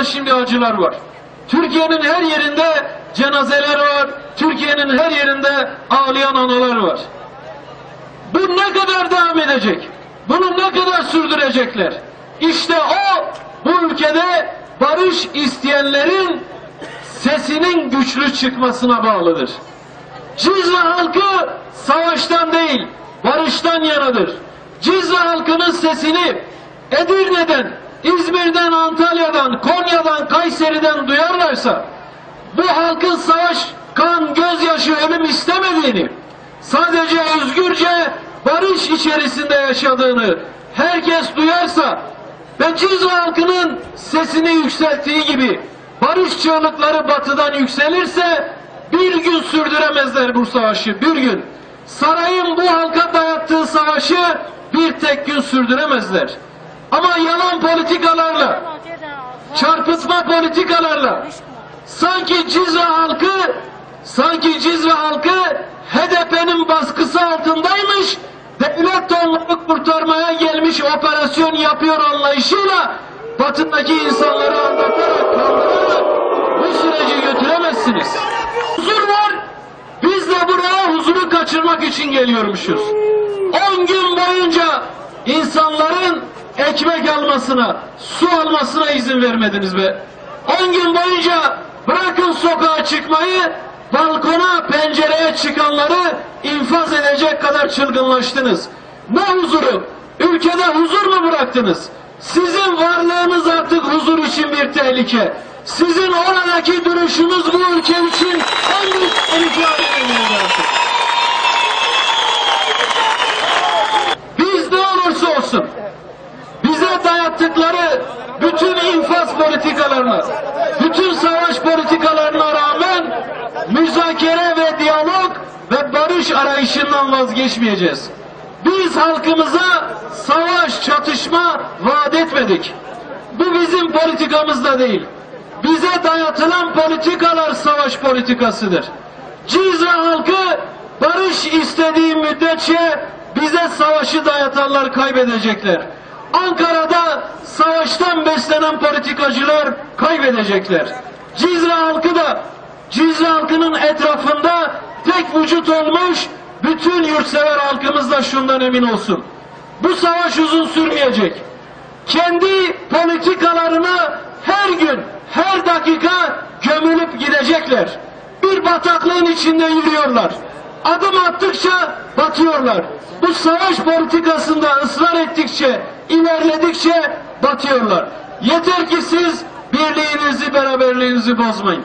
da şimdi acılar var. Türkiye'nin her yerinde cenazeler var. Türkiye'nin her yerinde ağlayan analar var. Bu ne kadar devam edecek? Bunu ne kadar sürdürecekler? İşte o bu ülkede barış isteyenlerin sesinin güçlü çıkmasına bağlıdır. Cizre halkı savaştan değil, barıştan yanadır. Cizre halkının sesini Edirne'den, İzmir'den, Antalya'dan, Konya'dan, Kayseri'den duyarlarsa bu halkın savaş, kan, gözyaşı, ölüm istemediğini, sadece özgürce barış içerisinde yaşadığını herkes duyarsa ve Cizre halkının sesini yükselttiği gibi barış çığlıkları batıdan yükselirse bir gün sürdüremezler bu savaşı, bir gün. Sarayın bu halka dayattığı savaşı bir tek gün sürdüremezler. Ama yalan politikalarla, çarpıtma politikalarla, sanki Cizre halkı, sanki Cizre halkı HDP'nin baskısı altındaymış, devlet de kurtarmaya gelmiş operasyon yapıyor anlayışıyla batıdaki insanları aldatarak, kandırarak bu süreci götüremezsiniz. Huzur var, biz de buraya huzuru kaçırmak için geliyormuşuz. 10 gün boyunca insanların ekmek almasına, su almasına izin vermediniz be. 10 gün boyunca bırakın sokağa çıkmayı, balkona, pencereye çıkanları infaz edecek kadar çılgınlaştınız. Ne huzuru? Ülkede huzur mu bıraktınız? Sizin varlığınız artık huzur için bir tehlike. Sizin oradaki duruşunuz bu ülke için en büyük tehlike haline geldi artık. Biz ne olursa olsun bize dayattıkları bütün infaz politikalarına, bütün savaş politikalarına rağmen müzakere ve diyalog ve barış arayışından vazgeçmeyeceğiz. Biz halkımıza savaş, çatışma vaat etmedik. Bu bizim politikamızda değil. Bize dayatılan politikalar savaş politikasıdır. Cizre halkı barış istediği müddetçe bize savaşı dayatanlar kaybedecekler. Ankara'da savaştan beslenen politikacılar kaybedecekler. Cizre halkı da Cizre halkının etrafında tek vücut olmuş bütün yurtsever halkımız da şundan emin olsun. Bu savaş uzun sürmeyecek. Kendi politikalarına her gün, her dakika gömülüp gidecekler. Bir bataklığın içinde yürüyorlar. Adım attıkça batıyorlar. Bu savaş politikasında ısrar ettikçe, ilerledikçe batıyorlar. Yeter ki siz birliğinizi, beraberliğinizi bozmayın.